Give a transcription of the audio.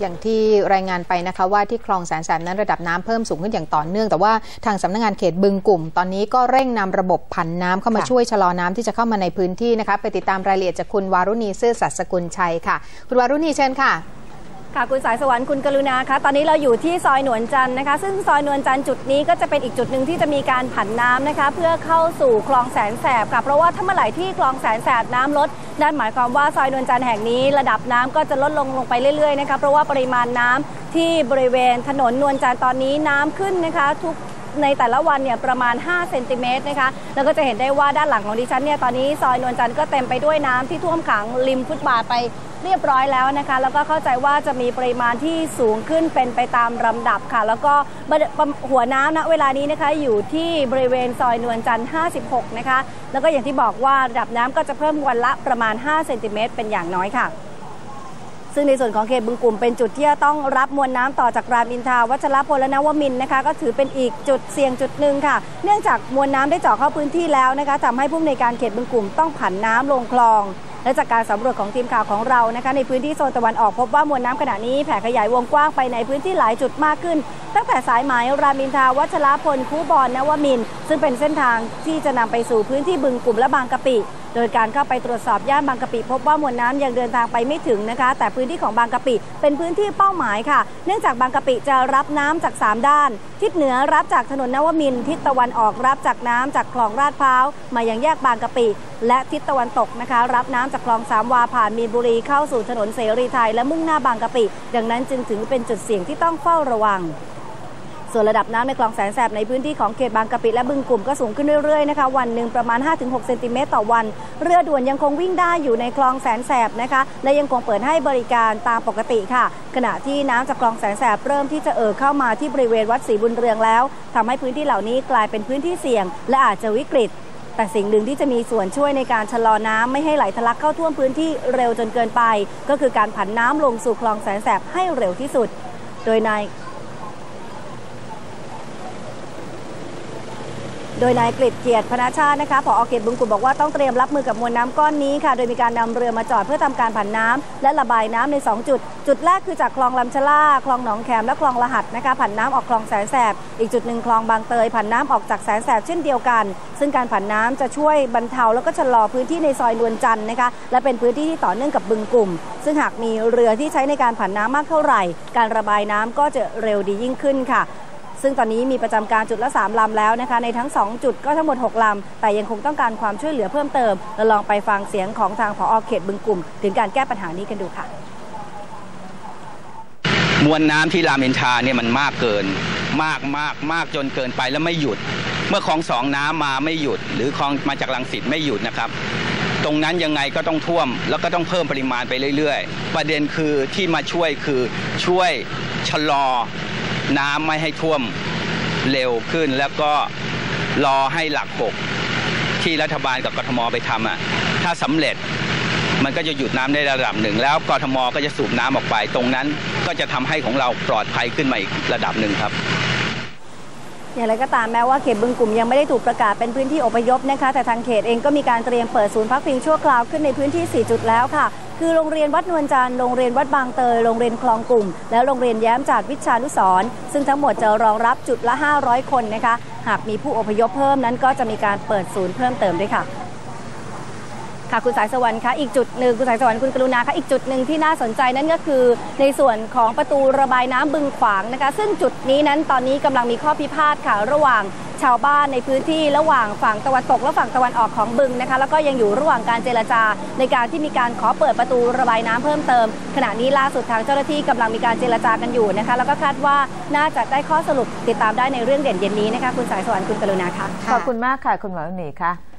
อย่างที่รายงานไปนะคะว่าที่คลองแสนแสบนั้นระดับน้ำเพิ่มสูงขึ้นอย่างต่อเนื่อง แต่ว่าทางสำนักงานเขตบึงกลุ่ม ตอนนี้ก็เร่งนำระบบผันน้ำเข้ามาค่ะช่วยชะลอน้ำที่จะเข้ามาในพื้นที่นะคะไปติดตามรายละเอียดจากคุณวารุณีซื่อสัตย์สกุลชัยค่ะ คุณวารุณีเชิญค่ะ ค่ะคุณสายสวรรค์คุณกรุณาคะตอนนี้เราอยู่ที่ซอยนวลจันทร์นะคะ ซึ่งซอยนวลจันทร์จุดนี้ก็จะเป็นอีกจุดหนึ่งที่จะมีการผันน้ำนะคะ เพื่อเข้าสู่คลองแสนแสบค่ะเพราะว่าถ้าเมื่อไหร่ที่คลองแสนแสบน้ำลดนั่นหมายความว่าซอยนวลจันทร์แห่งนี้ ระดับน้ำก็จะลดลงลงไปเรื่อยๆนะคะเพราะว่าปริมาณน้ำที่บริเวณถนนนวลจันทร์ตอนนี้น้ำขึ้นนะคะ ทุก ในแต่ละวันเนี่ยประมาณ 5 เซนติเมตรนะคะ แล้วก็จะเห็นได้ว่าด้านหลังของดิฉันเนี่ยตอนนี้ซอยนวลจันทร์ก็เต็มไปด้วยน้ำที่ท่วมขังริมฟุตบาทไปเรียบร้อยแล้วนะคะ แล้วก็เข้าใจว่าจะมีปริมาณที่สูงขึ้นเป็นไปตามลำดับค่ะ แล้วก็หัวน้ำณเวลานี้นะคะอยู่ที่บริเวณซอยนวลจันทร์ 56 นะคะ แล้วก็อย่างที่บอกว่าระดับน้ำก็จะเพิ่มวันละประมาณ 5 เซนติเมตรเป็นอย่างน้อยค่ะ ซึ่งในส่วนของเขตบึงกลุ่มเป็นจุดที่จะต้องรับมวลน้ำต่อจากรามอินทาวัชรพลและนวมินนะคะ ก็ถือเป็นอีกจุดเสี่ยงจุดหนึ่งค่ะ เนื่องจากมวลน้ำได้เจาะเข้าพื้นที่แล้วนะคะทำให้ผู้อำนวยการเขตบึงกลุ่มต้องผันน้ำลงคลองและจากการสำรวจของทีมข่าวของเรานะคะ ในพื้นที่โซนตะวันออกพบว่ามวลน้ำขณะนี้แผ่ขยายวงกว้างไปในพื้นที่หลายจุดมากขึ้น ตั้งแต่สายไหมรามินทาวัชรพลคูบอนนวมิน ซึ่งเป็นเส้นทางที่จะนำไปสู่พื้นที่บึงกลุ่มและบางกะปิ โดยการเข้าไปตรวจสอบย่านบางกะปิพบว่ามวลน้ำยังเดินทางไปไม่ถึงนะคะ แต่พื้นที่ของบางกะปิเป็นพื้นที่เป้าหมายค่ะ เนื่องจากบางกะปิจะรับน้ำจาก 3 ด้าน ทิศเหนือรับจากถนนนวมินทิศตะวันออกรับจากน้ำจากคลองลาดพร้าวมายังแยกบางกะปิ และทิศตะวันตกนะคะ รับน้ำจากคลองสามวาผ่านมีนบุรีเข้าสู่ถนนเสรีไทยและมุ่งหน้าบางกะปิ ดังนั้นจึงถือเป็นจุดเสี่ยงที่ต้องเฝ้าระวัง ส่วนระดับน้ำในคลองแสนแสบในพื้นที่ของเขตบางกะปิและบึงกลุ่มก็สูงขึ้นเรื่อยๆนะคะวันหนึ่งประมาณ 5-6เซนติเมตรต่อวัน เรือด่วนยังคงวิ่งได้อยู่ในคลองแสนแสบนะคะและยังคงเปิดให้บริการตามปกติค่ะ ขณะที่น้ำจากคลองแสนแสบเริ่มที่จะเอ่อเข้ามาที่บริเวณวัดศรีบุญเรืองแล้วทำให้พื้นที่เหล่านี้กลายเป็นพื้นที่เสี่ยง และอาจจะวิกฤตแต่สิ่งหนึ่งที่จะมีส่วนช่วยในการชะลอน้ำไม่ให้ไหลทะลักเข้าท่วมพื้นที่เร็วจนเกินไป ก็คือการผันน้ำลงสู่คลองแสนแสบให้เร็วที่สุด โดยนาย โดยนายกฤษเกียรติพนาชาตินะคะผอเขตบึงกุ่มบอกว่าต้องเตรียมรับมือกับมวลน้ำก้อนนี้ค่ะ โดยมีการนำเรือมาจอดเพื่อทำการผันน้ำและระบายน้ำใน 2 จุด จุดแรกคือจากคลองลำชะล่าคลองหนองแขมและคลองละหัดนะคะผันน้ำออกคลองแสนแสบ อีกจุดหนึ่งคลองบางเตยผันน้ำออกจากแสนแสบเช่นเดียวกัน ซึ่งการผันน้ำจะช่วยบรรเทาแล้วก็ชะลอพื้นที่ในซอยนวลจันทร์นะคะและเป็นพื้นที่ที่ต่อเนื่องกับบึงกลุ่ม ซึ่งหากมีเรือที่ใช้ในการผันน้ำมากเท่าไหร่ การระบายน้ำก็จะเร็วดียิ่งขึ้นค่ะ ซึ่งตอนนี้มีประจำการจุดละ 3 ลำแล้วนะคะ ในทั้ง 2 จุดก็ทั้งหมด 6 ลำ แต่ยังคงต้องการความช่วยเหลือเพิ่มเติมเราลองไปฟังเสียงของทางผอเขตบึงกลุ่ม ถึงการแก้ปัญหานี้กันดูค่ะ มวลน้ำที่รามอินทราเนี่ยมันมากเกิน มากมากมากจนเกินไปแล้วไม่หยุด เมื่อคลองสองน้ำมาไม่หยุด หรือคลองมาจากลังสิตไม่หยุดนะครับตรงนั้นยังไงก็ต้องท่วมแล้วก็ต้องเพิ่มปริมาณไปเรื่อย ๆ ประเด็นคือที่มาช่วยคือช่วยชะลอ น้ำไม่ให้ท่วมเร็วขึ้น แล้วก็รอให้หลักหกที่รัฐบาลกับกทมไปทำอะถ้าสำเร็จมันก็จะหยุดน้ำได้ระดับหนึ่ง แล้วกทมก็จะสูบน้ำออกไป ตรงนั้นก็จะทำให้ของเราปลอดภัยขึ้นมาอีกระดับหนึ่งครับ อย่างไรก็ตามแม้ว่าเขตบึงกลุ่มยังไม่ได้ถูกประกาศเป็นพื้นที่อพยพนะคะ แต่ทางเขตเองก็มีการเตรียมเปิดศูนย์พักพิงชั่วคราวขึ้นในพื้นที่ 4 จุดแล้วค่ะ คือโรงเรียนวัดนวลจันทร์โรงเรียนวัดบางเตยโรงเรียนคลองกลุ่ม และโรงเรียนแย้มจากวิชานุสรซึ่งทั้งหมดจะรองรับจุดละ 500 คนนะคะ หากมีผู้อพยพเพิ่มนั้นก็จะมีการเปิดศูนย์เพิ่มเติมด้วยค่ะ ค่ะคุณสายสวรรค์คะอีกจุดหนึ่งคุณสายสวรรค์คุณกรุณาคะอีกจุดหนึ่งที่น่าสนใจนั่นก็คือ ในส่วนของประตูระบายน้ำบึงขวางนะคะ ซึ่งจุดนี้นั้นตอนนี้กำลังมีข้อพิพาทค่ะ ระหว่างชาวบ้านในพื้นที่ระหว่างฝั่งตะวันตกและฝั่งตะวันออกของบึงนะคะ แล้วก็ยังอยู่ระหว่างการเจรจา ในการที่มีการขอเปิดประตูระบายน้ำเพิ่มเติม ขณะนี้ล่าสุดทางเจ้าหน้าที่กำลังมีการเจรจากันอยู่นะคะ แล้วก็คาดว่าน่าจะได้ข้อสรุปติดตามได้ในเรื่องเด่นเย็นนี้นะคะคุณสายสวรรค์คุณกรุณาคะขอบคุณมากค่ะคุณหมอหนีค่ะ